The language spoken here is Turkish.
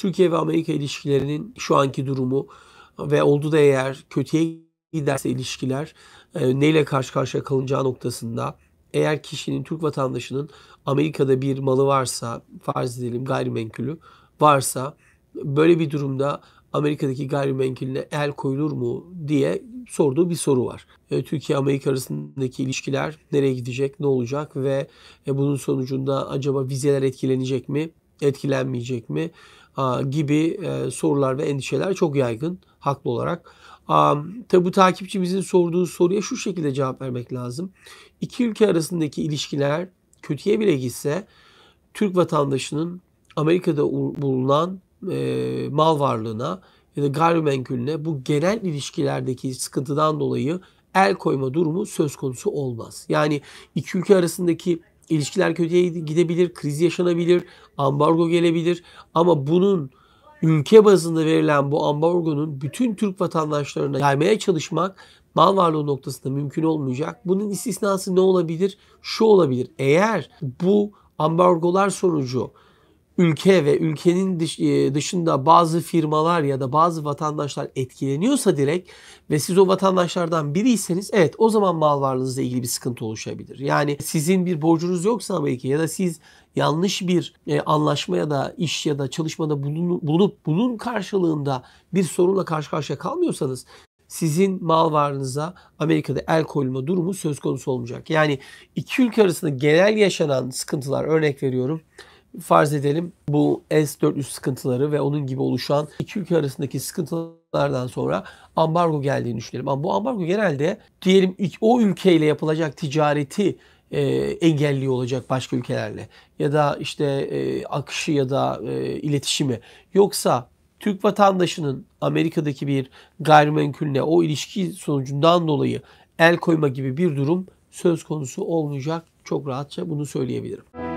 Türkiye ve Amerika ilişkilerinin şu anki durumu ve oldu da eğer kötüye giderse ilişkiler e, neyle karşı karşıya kalınacağı noktasında eğer kişinin Türk vatandaşının Amerika'da bir malı varsa farz edelim gayrimenkulü varsa böyle bir durumda Amerika'daki gayrimenkulüne el koyulur mu diye sorduğu bir soru var. E, Türkiye-Amerika arasındaki ilişkiler nereye gidecek, ne olacak ve e, bunun sonucunda acaba vizeler etkilenecek mi, etkilenmeyecek mi gibi e, sorular ve endişeler çok yaygın haklı olarak. Tabi bu takipçimizin sorduğu soruya şu şekilde cevap vermek lazım. İki ülke arasındaki ilişkiler kötüye bile gitse Türk vatandaşının Amerika'da bulunan e, mal varlığına ya da gayrimenkulüne bu genel ilişkilerdeki sıkıntıdan dolayı el koyma durumu söz konusu olmaz. Yani iki ülke arasındaki ilişkiler kötüye gidebilir, kriz yaşanabilir, ambargo gelebilir ama bunun ülke bazında verilen bu ambargonun bütün Türk vatandaşlarına yaymaya çalışmak mal varlığı noktasında mümkün olmayacak. Bunun istisnası ne olabilir? Şu olabilir. Eğer bu ambargolar sonucu ülke ve ülkenin e, dışında bazı firmalar ya da bazı vatandaşlar etkileniyorsa direkt ve siz o vatandaşlardan biriyseniz evet o zaman mal varlığınızla ilgili bir sıkıntı oluşabilir. Yani sizin bir borcunuz yoksa belki ya da siz yanlış bir e, anlaşma ya da iş ya da çalışmada bulunup bunun karşılığında bir sorunla karşı karşıya kalmıyorsanız sizin mal varlığınıza Amerika'da el koyulma durumu söz konusu olmayacak. Yani iki ülke arasında genel yaşanan sıkıntılar örnek veriyorum farz edelim bu S-400 sıkıntıları ve onun gibi oluşan iki ülke arasındaki sıkıntılardan sonra ambargo geldiğini düşünelim. Ama bu ambargo genelde diyelim o ülkeyle yapılacak ticareti e, engelliyor olacak başka ülkelerle ya da işte e, akışı ya da e, iletişimi. Yoksa Türk vatandaşının Amerika'daki bir gayrimenkulüne o ilişki sonucundan dolayı el koyma gibi bir durum söz konusu olmayacak. Çok rahatça bunu söyleyebilirim.